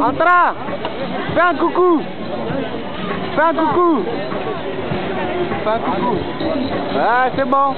Entra. Fais un coucou. Fais un coucou. Fais un coucou. Ah, c'est bon.